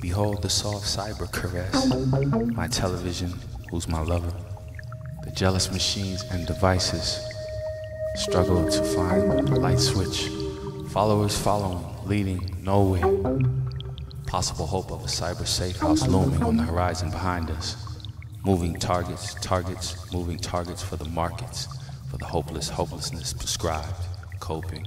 Behold the soft cyber caress, my television, who's my lover. The jealous machines and devices struggle to find the light switch. Followers following, leading nowhere. Possible hope of a cyber safe house looming on the horizon behind us. Moving targets, targets, moving targets for the markets, for the hopeless hopelessness prescribed, coping.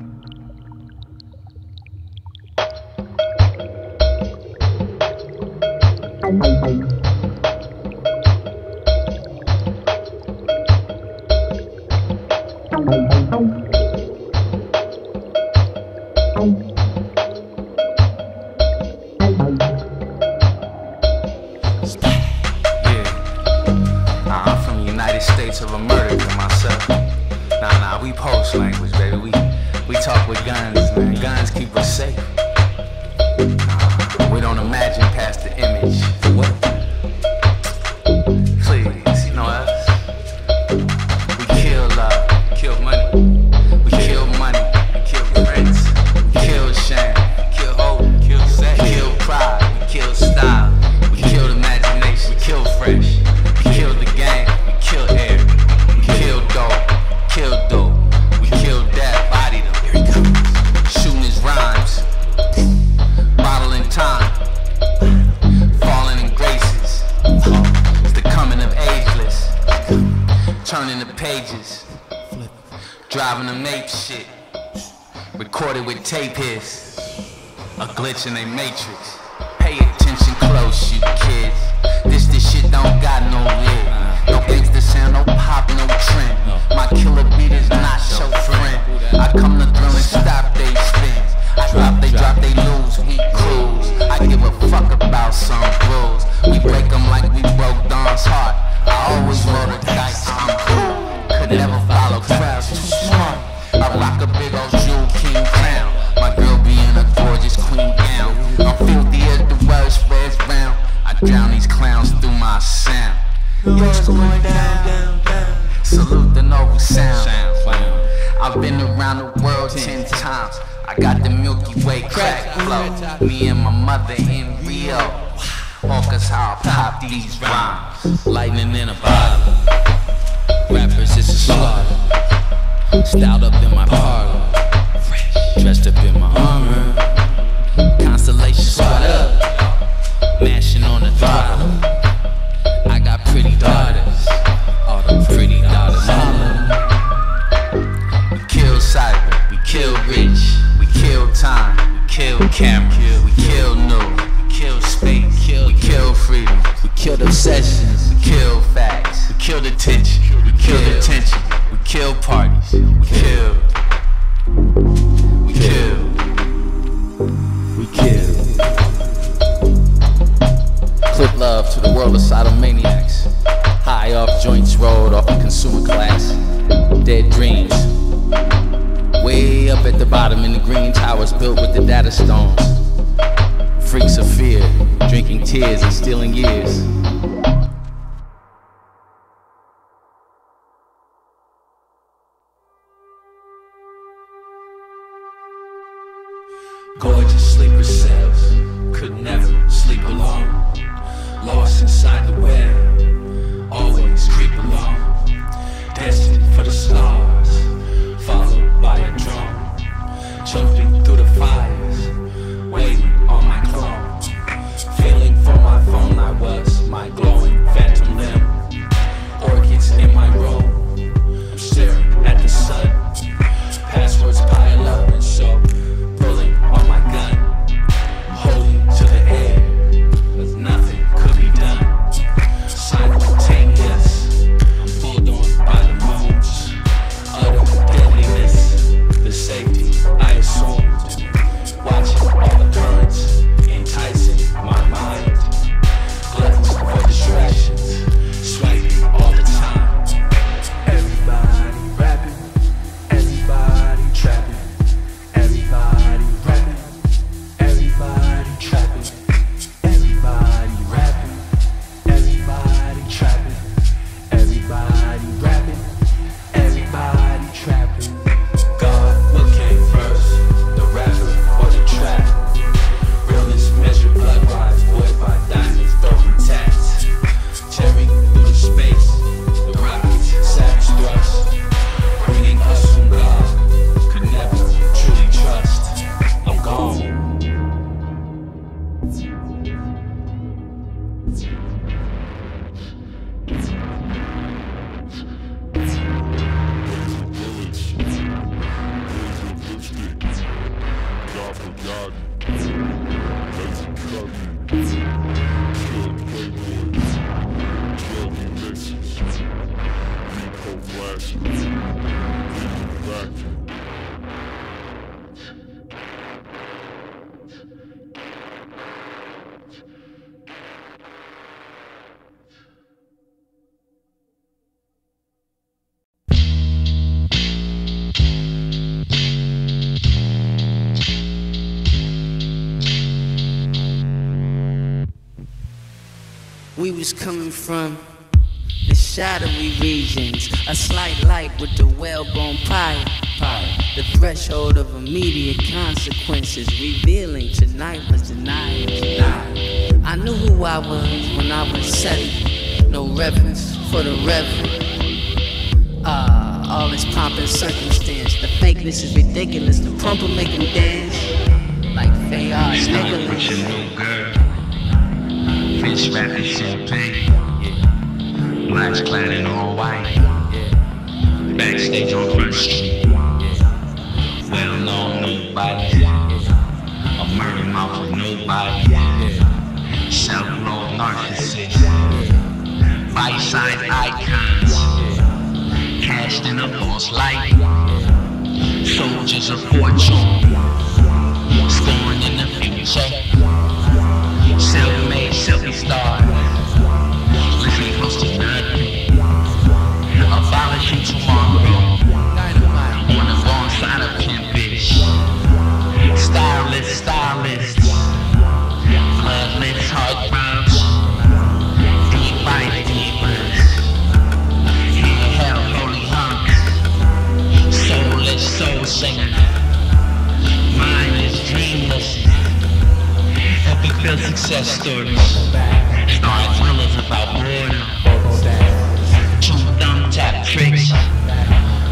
and they make Me and my mother in Rio. Hawkers, how I pop these rhymes. Lightning in a bottle. Rappers, it's a slaughter. Styled up in my parlor. Dressed up in my armor. Constellation squad up. Mashing on the throttle. camera. We kill new, we kill space, we kill freedom, we kill obsessions, we kill facts, we kill attention. Was coming from the shadowy regions. A slight light with the whalebone fire. The threshold of immediate consequences, revealing tonight was denied. I knew who I was when I was seven. No reverence for the reverend. Ah, all this pomp and circumstance. The fakeness is ridiculous. The will make dance in champagne. Blacks clad in all white. Backstage on Front Street. Well known nobody. A murder mouth with nobody. Self-love narcissist. Bite-sized icons. Cast in a false light. Soldiers of fortune. Scorned in the future. Selfie star. Failed success stories. Starring thrillers about boredom. Two thumb tap tricks.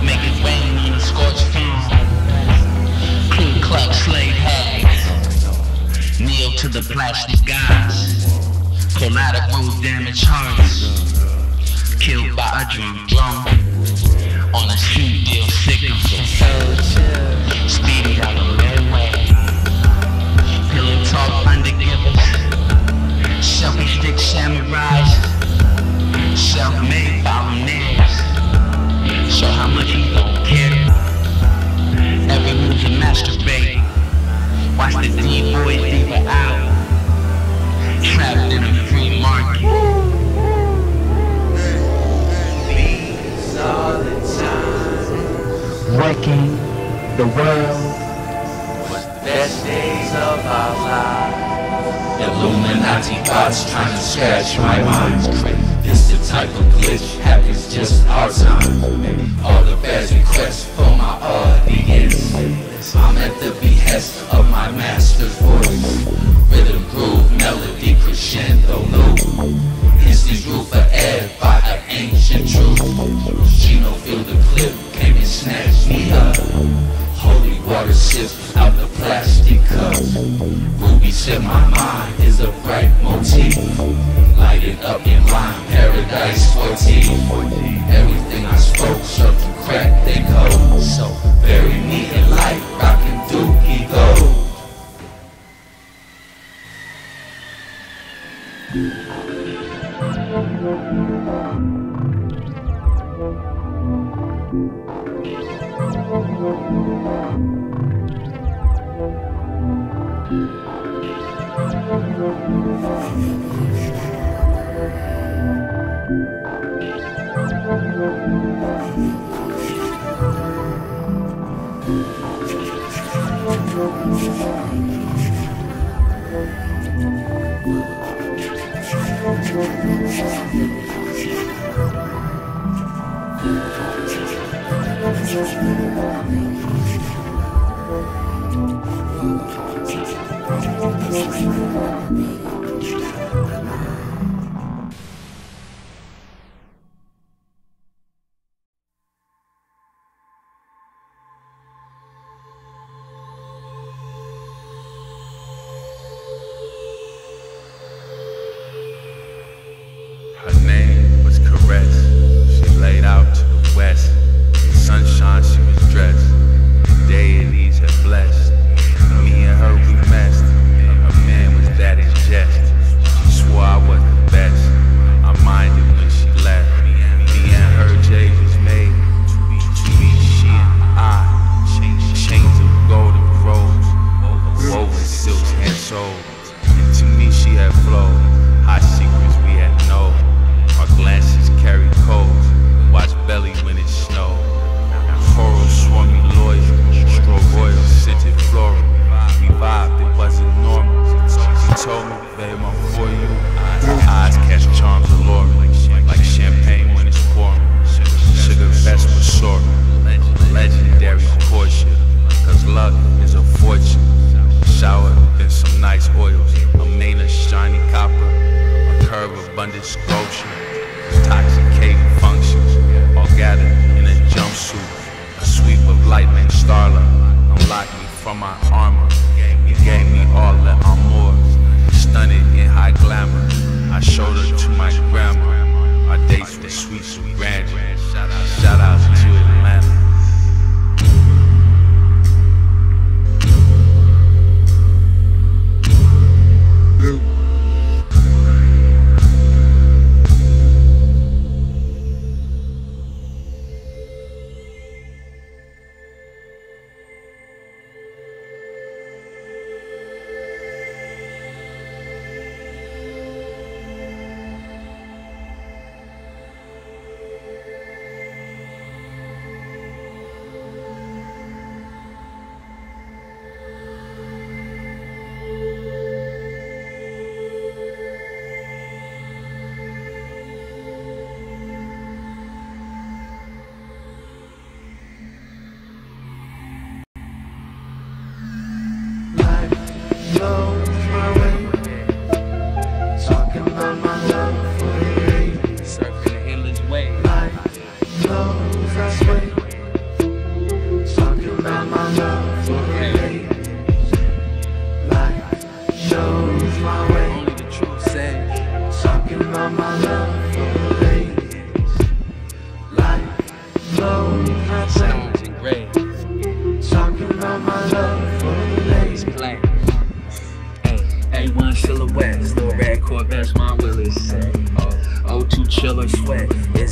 Make it rain on a scorched phone. Ku Klux slave hags. Kneel to the plastic gods. Collateral damage hearts. Killed by a drunk drum. On a street deal sick of Speedy out the samurais. Self-made billionaires. So how much you don't care? Every move to masturbate. Watch the D-boys diva out. Trapped in a free market. wrecking the world. Best days of our lives. Illuminati thoughts trying to scratch my mind. This the type of glitch happens just our time. All the best requests for my audience. I'm at the behest of my master's voice. Rhythm, groove, melody, crescendo, loop. Instant groove for air by the ancient truth. Gino feel the clip, came and snatched me up. Holy water sips out the plastic cup. Rubies in my mind is a bright motif. Lighted up in line, paradise 14. Everything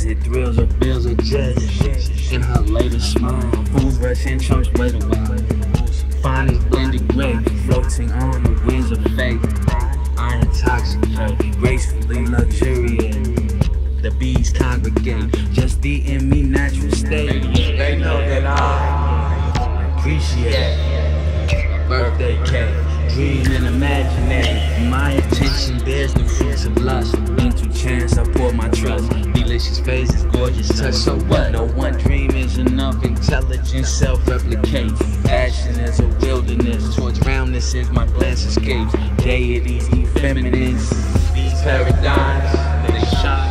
The thrills or bills or jets in her latest smile. Fools rushing, chunks wait a while. Fine as blended gray, floating on the winds of fate. I intoxicate, gracefully luxuriate. The bees congregate, just the in me natural state. They know that I appreciate birthday cake, dream and imaginary. My attention bears the fruits of lust is gorgeous, touch so what? No one dream is enough, intelligence self-replicates. Action is a wilderness, towards roundness is my blessed escape. Deities, feminines, these paradigms, they shine.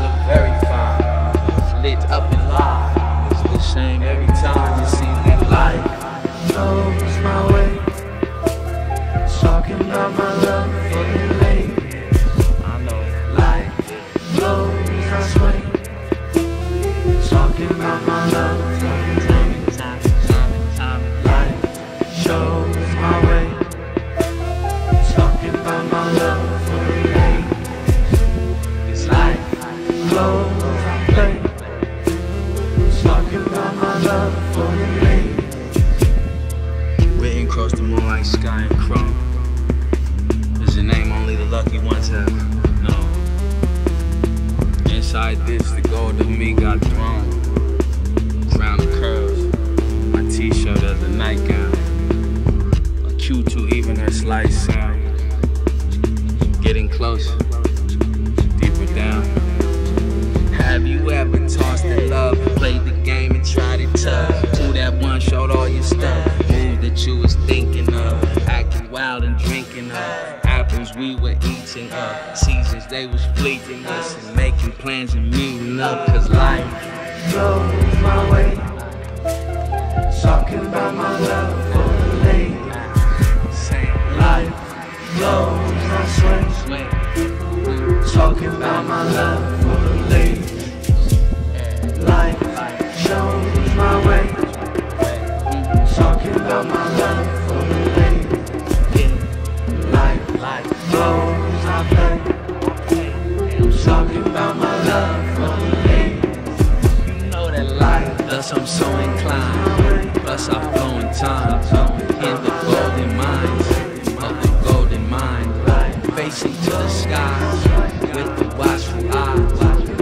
chasing just sky with the watchful eye.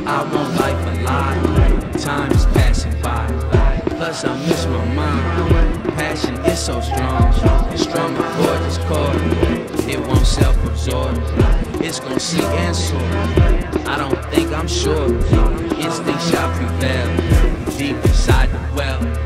I want life alive. Time is passing by. Plus I miss my mind. Passion is so strong. Strum a gorgeous chord. It won't self-absorb. It's gonna seek and soar. I don't think I'm sure. Instinct shall prevail. Deep inside the well.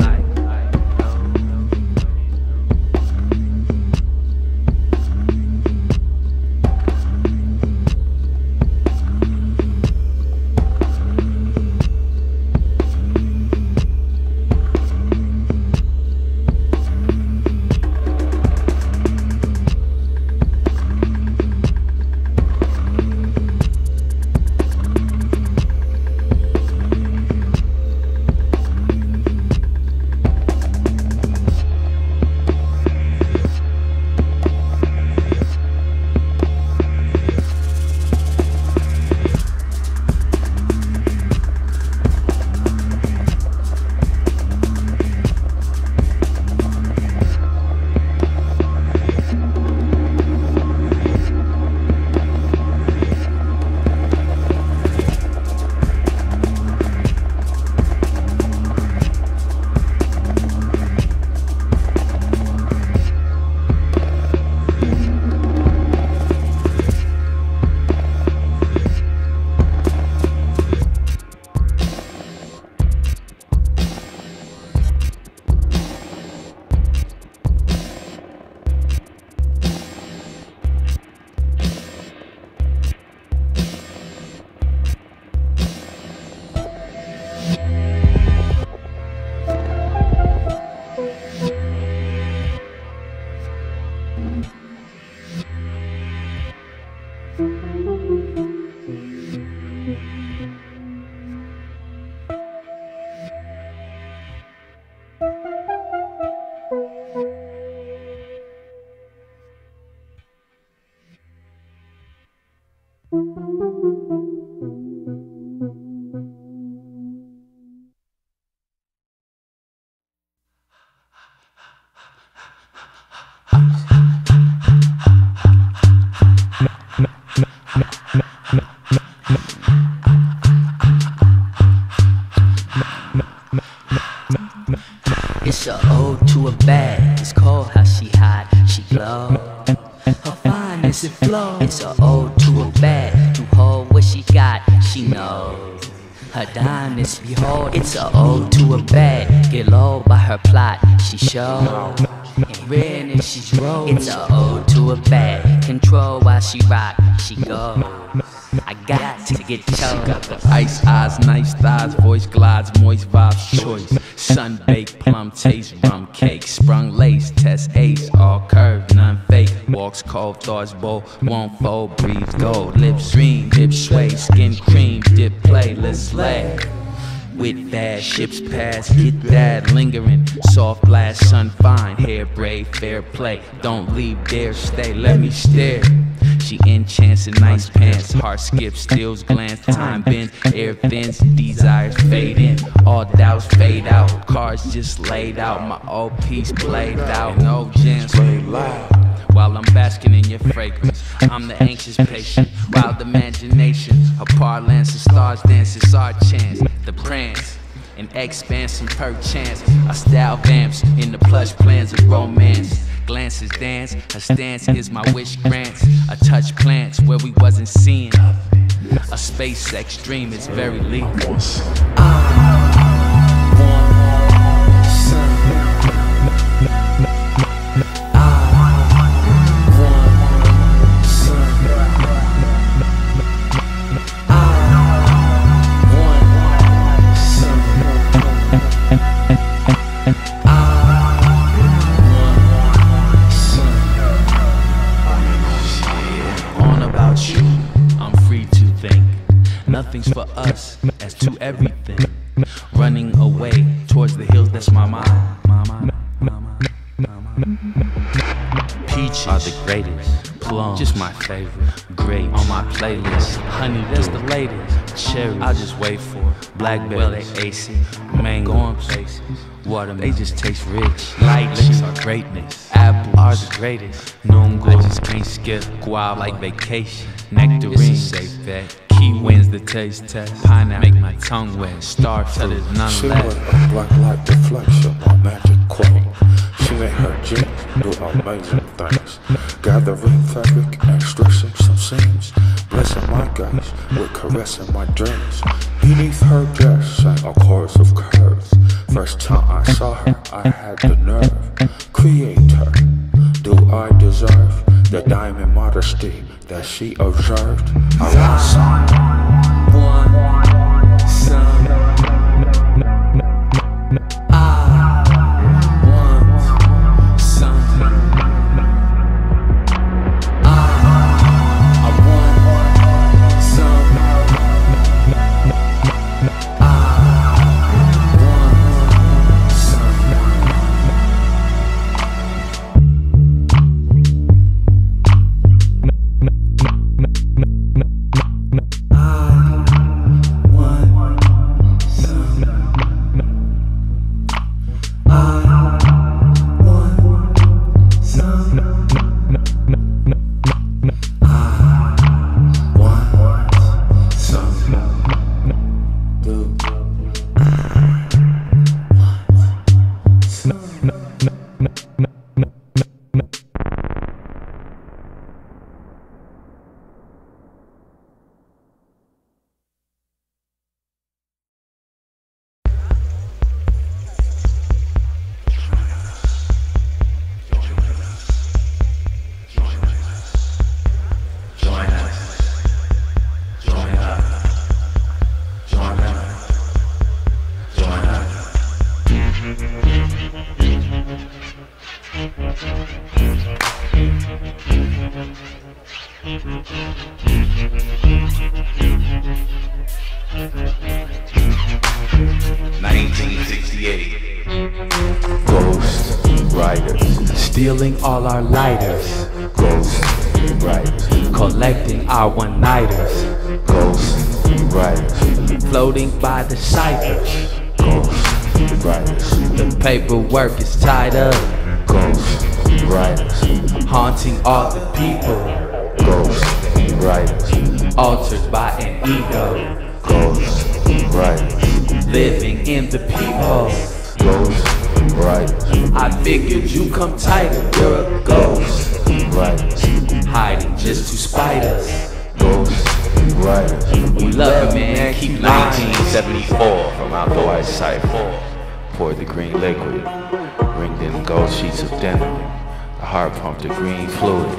A ode to a bad. It's cold how she hide, she glow. Her fineness and flow. It's a ode to a bad. To hold what she got, she knows. Her diamonds, behold, it's a ode to a bad. Get low by her plot, she shows. And red and she's rose. It's a ode to a bad. Control while she rock, she goes. I got to get choked. Ice eyes, nice thighs, voice glides, moist vibes, choice. Sun baked, plum taste, rum cake, sprung lace, test ace, all curved, none fake. Walks cold, thoughts bold, won't fold, breathe gold. Lips dream, dip sway, skin cream, dip play, let's lay. With that, ships pass, get that lingering. Soft blast, sun fine, hair braid, fair play. Don't leave there, stay, let me stare. She enchants in nice pants, heart skips, steals glance, time bends, air thins, desires fade in, all doubts fade out. Cards just laid out, my old piece played out, no jams played loud. While I'm basking in your fragrance, I'm the anxious patient, wild imagination. Her parlance and stars dance, it's our chance. The prance and expansion perchance. I style vamps in the plush plans of romance. Glances dance, her stance is my wish grants. I touch plants where we wasn't seeing. A space SpaceX dream is very lethal. Us as to everything. Running away towards the hills, that's my mind. Peaches are the greatest. Plum, just my favorite. Great on my playlist. Honey, that's the latest. Cherry, I'll just wait for it. Blackberry, well, they ace. Mango, going places. Watermelon, they just taste rich. Licks are greatness. Apples are the greatest. Noom I just can't skip. Guava like vacation. Nectarines, safe bet. Key wins the taste test. Pineapple make my tongue wet. Star till there's none She left. a black light reflection, my magic queen. She made her jeans do amazing things. Gathering fabric and stretching some seams. Blessing my guys with caressing my dreams. Beneath her dress sang a chorus of curves. First time I saw her, I had the nerve. Creator, do I deserve the diamond modesty that she observed? I want. One, all our lighters, ghost riders, collecting our one-nighters, ghost riders, floating by the ciphers. ghost riders, The paperwork is tied up, ghost riders, haunting all the people, ghost riders, altered by an ego, ghost riders, living in the people. ghost Right. I figured you come tighter, you're a ghost. Right. Hiding just to spite us. Ghost. Right. We love you, man. Keep lying. 1974 from out the white cipher. Poured the green liquid, ringed in gold sheets of denim. The heart pumped the green fluid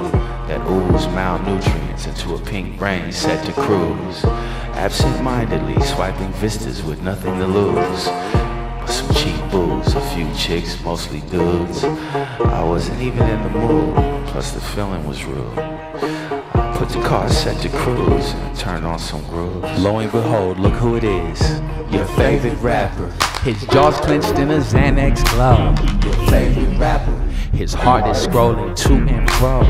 that oozed malnutrients into a pink brain set to cruise. Absent-mindedly swiping vistas with nothing to lose. Some cheap booze, a few chicks, mostly dudes. I wasn't even in the mood, plus the feeling was rude. Put the car set to cruise and turned on some grooves. Lo and behold, look who it is. Your favorite rapper. His jaws clenched in a Xanax glow. Your favorite rapper. His heart is scrolling to and fro.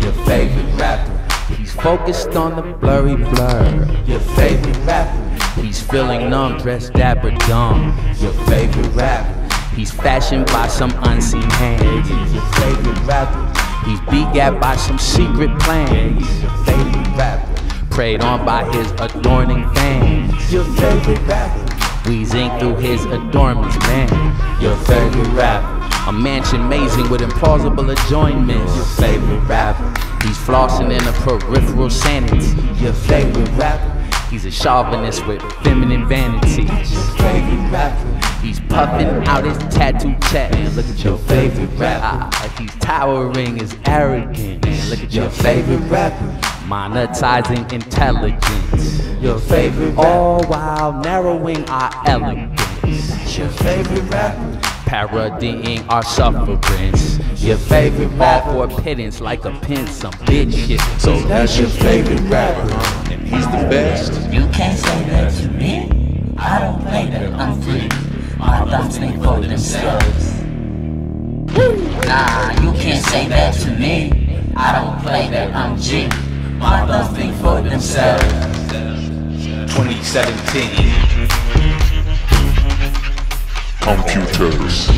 Your favorite rapper. He's focused on the blurry blur. Your favorite rapper. He's feeling numb, dressed dapper dumb. Your favorite rapper. He's fashioned by some unseen hand. Your favorite rapper. He's begat by some secret plans. Your favorite rapper. Preyed on by his adorning fans. Your favorite rapper. Wheezing through his adornments, man. Your favorite rapper. A mansion amazing with implausible adjoinments. Your favorite rapper. He's flossing in a peripheral sanity. Your favorite rapper. He's a chauvinist with feminine vanity. Your favorite rapper. He's puffing out his tattoo chat. Man, look at your favorite rapper. Ah, he's towering his arrogance. Man, look at your favorite rapper. Monetizing intelligence. Your favorite rapper. All while narrowing our elegance. Your favorite rapper. Parodying our sufferance. Your favorite rapper. All for pittance like a pin, some bitch shit. So that's your favorite rapper. And he's the best. You can't say that to me. I don't play that, I'm free. My thoughts think for themselves. Nah, you can't say that to me. I don't play that, I'm G. My thoughts think for themselves. 2017. Computers.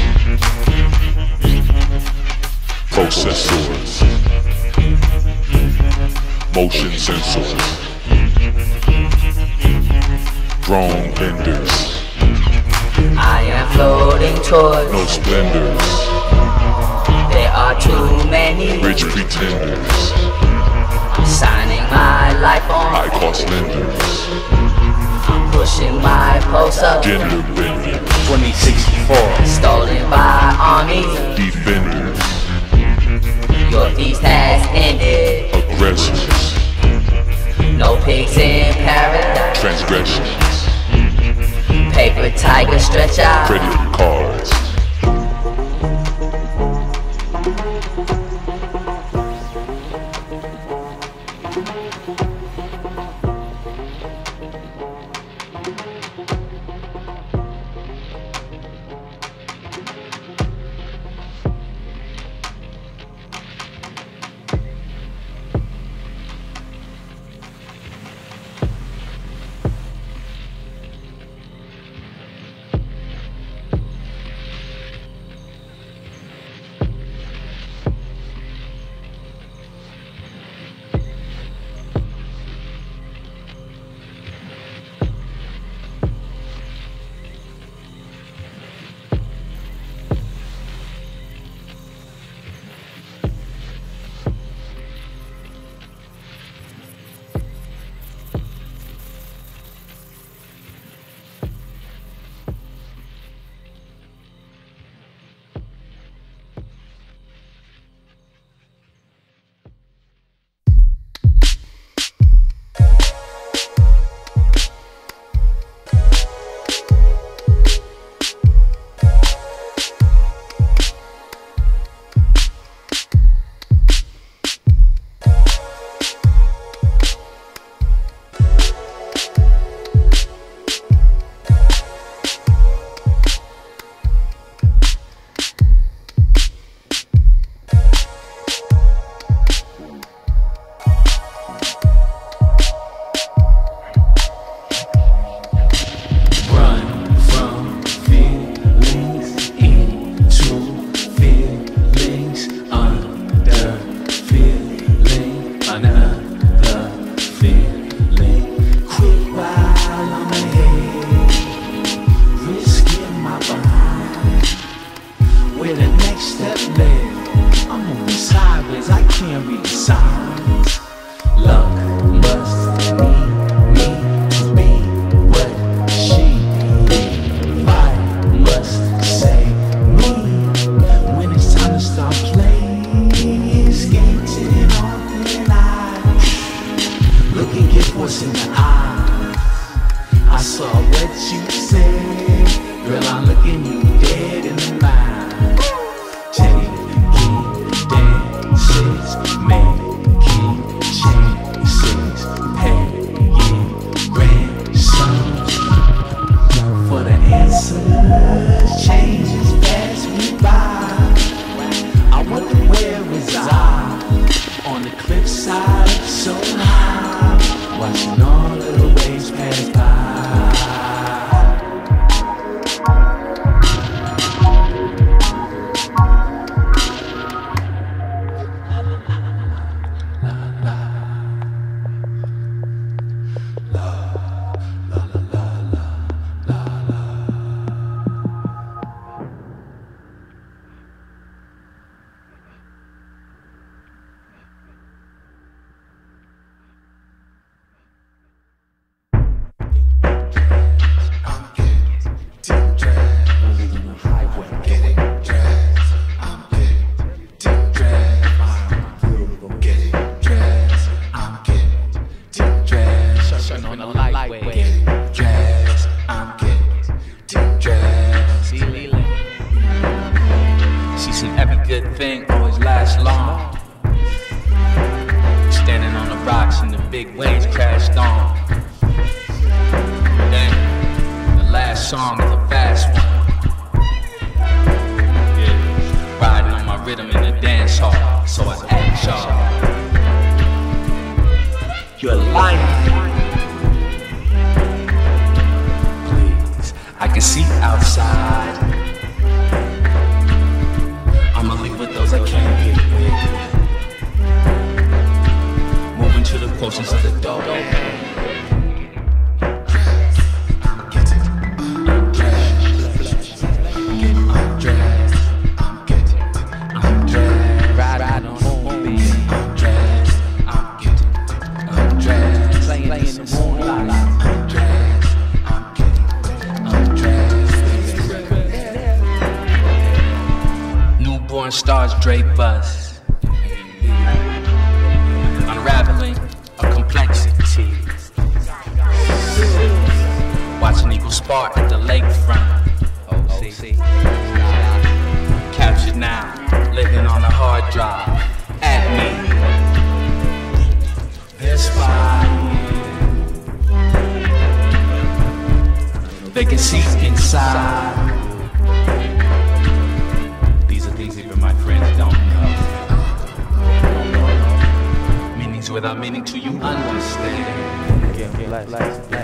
Processors. Motion sensors. Drone benders. I am floating towards. No splendors. There are too many. Rich pretenders. Signing my life High on. cost lenders. Pushing my pulse up. Gender benders. 2064. Stolen by armies. Defenders. Your feast has ended. Aggressors. No pigs in paradise. Transgressions. Paper tiger stretch out. Credit cards. song. explaining to you understand. Okay, okay, last.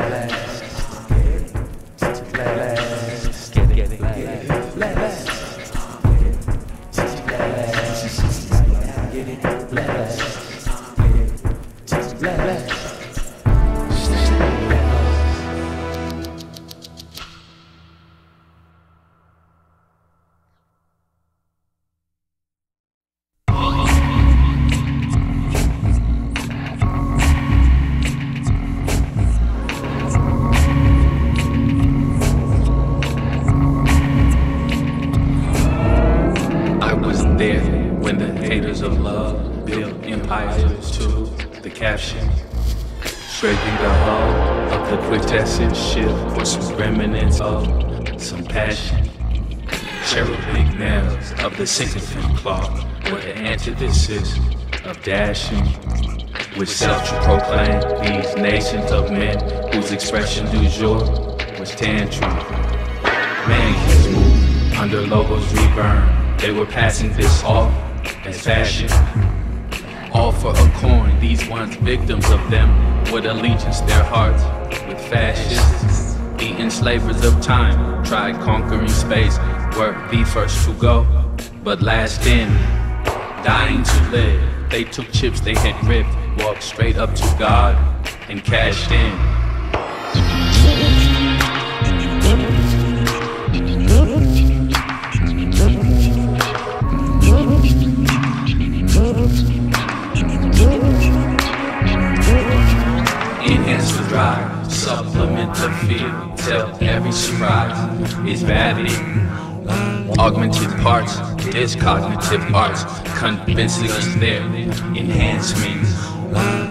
antithesis of dashing with self to proclaim these nations of men whose expression du jour was tantrum. Mannequins moved under logos reburn. They were passing this off as fashion. All for a coin, these ones victims of them would allegiance their hearts with fascists. The enslavers of time tried conquering space, were the first to go, but last in dying to live. They took chips they had ripped, walked straight up to God, and cashed in. Enhance the drive, supplement the fear, Tell every surprise is vanity. Augmented parts there's cognitive arts, us there, enhancement.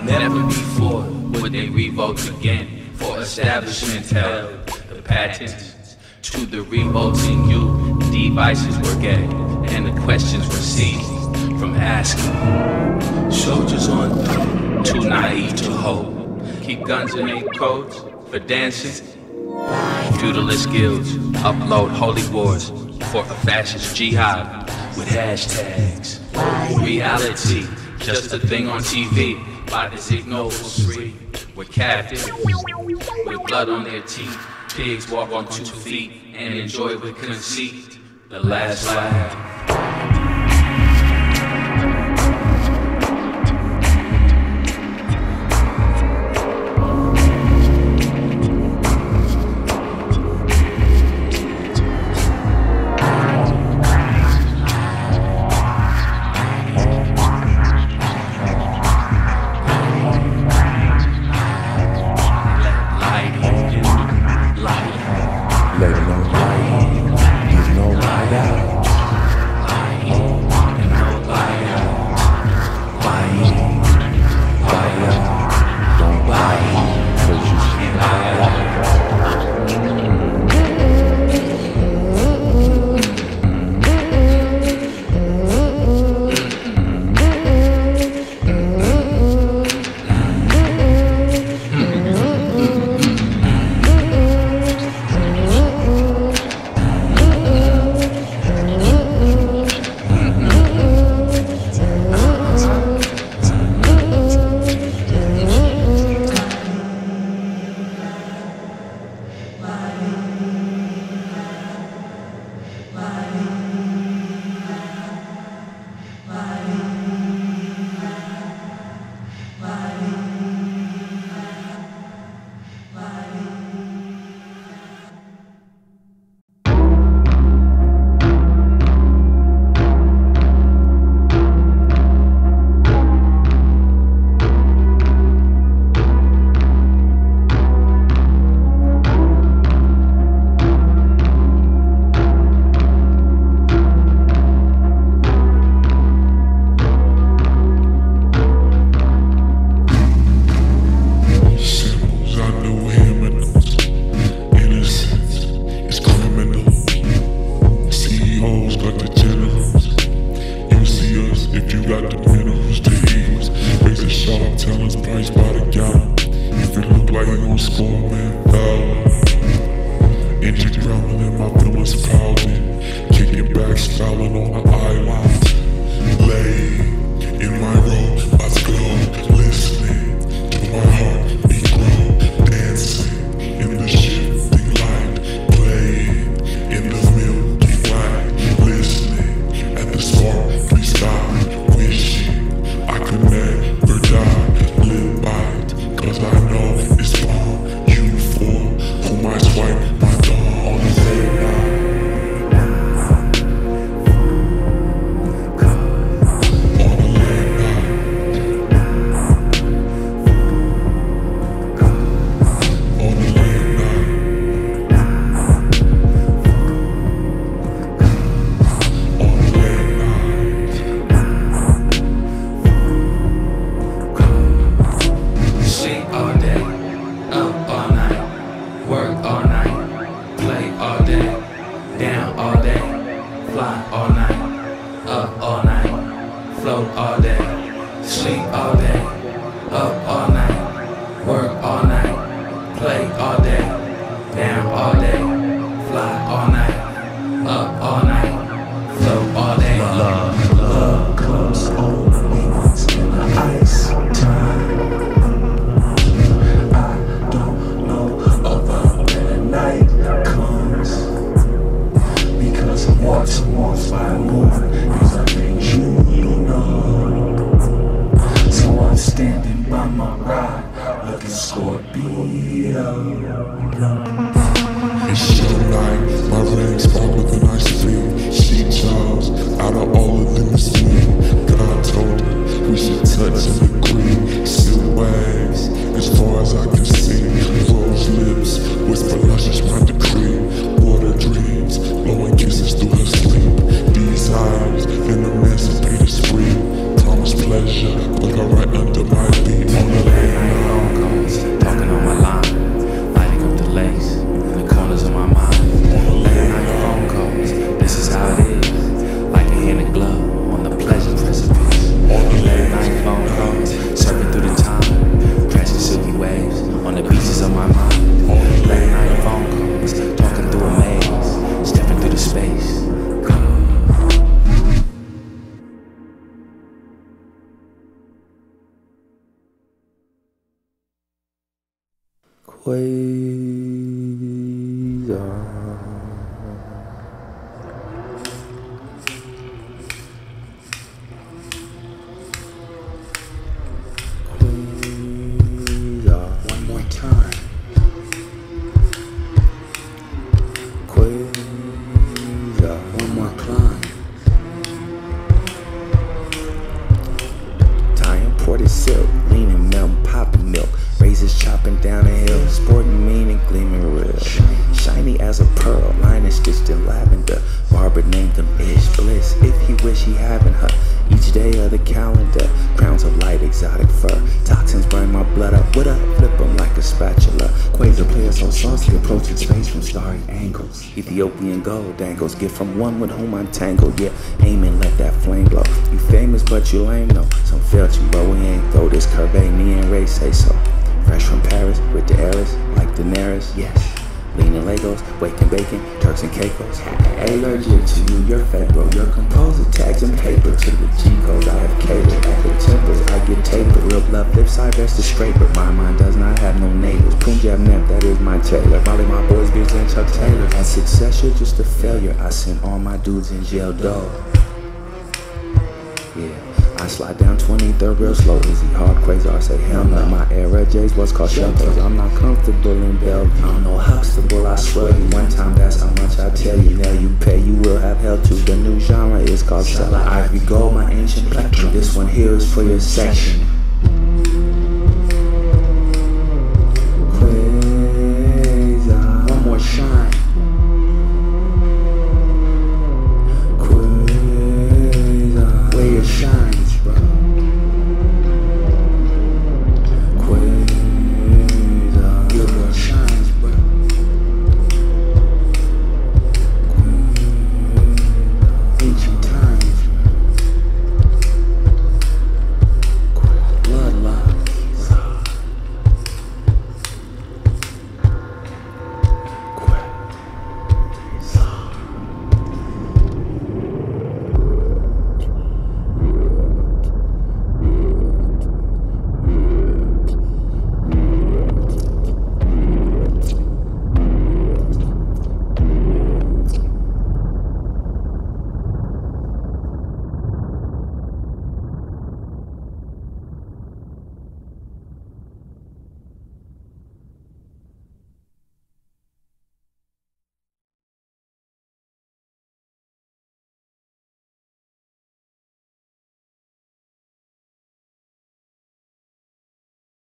Never before would they revolt again for establishment held the patents to the revolting you. Devices were gay, and the questions were seized from asking. Soldiers on through, too naive to hope. Keep guns in their coats for dancing. Feudalist guilds upload holy wars for a fascist jihad with hashtags. Reality, just a thing on TV by the Zigno free. With captives, with blood on their teeth, pigs walk on two feet and enjoy with conceit. The last laugh. It's show night, my legs pop with an ice cream. She jobs out of all of them is me. God told me we should touch and agree. Still as far as I can see. Rose lips, whisper luscious my decree. Water dreams, blowing kisses through her sleep. These eyes, an emancipated spree. Promise pleasure. Ethiopian gold dangles, get from one with whom I'm tangled. Yeah, aim and let that flame glow. You famous, but you lame, though. Some felt you, but we ain't throw this curve. Me and Ray say so. Fresh from Paris with the heiress, like Daenerys, yes. Leaning Legos, waking bacon, Turks and Caicos. Allergic to you, your fat bro, your composer tags and paper to the G codes. I have catered at the temples, I get tapered. Real blood flip side vest is but my mind does not have no neighbors. Punjab Nep, that is my tailor. Molly, my boys, Beers and Chuck Taylor. And success, you're just a failure. I sent all my dudes in jail, dog. Yeah, I slide down 23rd real slow, easy hard Quasar say hell no. My era J's what's called shelters. I'm not comfortable in Bellevue. I'm no Huxtable, I swear you. One time, that's how much I tell you. Now you pay, you will have hell too. The new genre is called Seller Ivy Gold, my ancient plectrum. This one here is for your section.